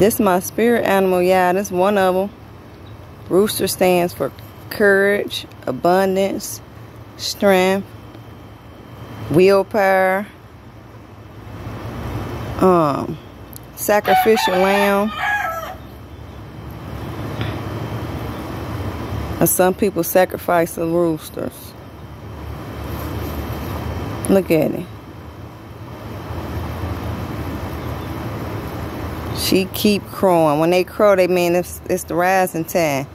This is my spirit animal, yeah, this one of them. Rooster stands for courage, abundance, strength, willpower, um, sacrificial lamb. And some people sacrifice the roosters. Look at it. She keep crowing. When they crow, they mean it's, it's the rising time.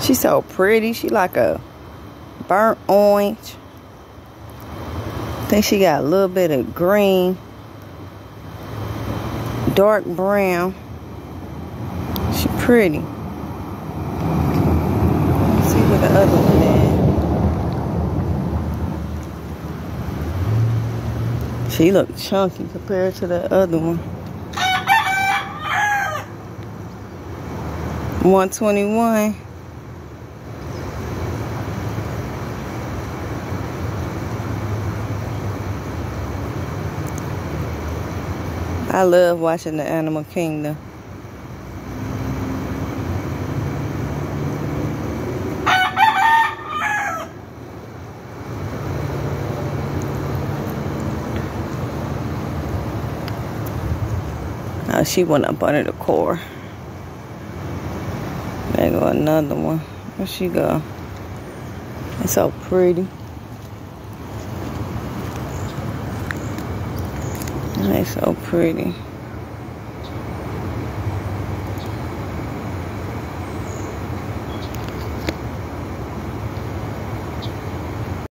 She's so pretty. She like a burnt orange. I think she got a little bit of green. Dark brown. Pretty. Let's see what the other one is. She look chunky compared to the other one. 121. I love watching the Animal Kingdom. Oh, she went up under the core. There go another one. Where she go? It's so pretty. They're so pretty.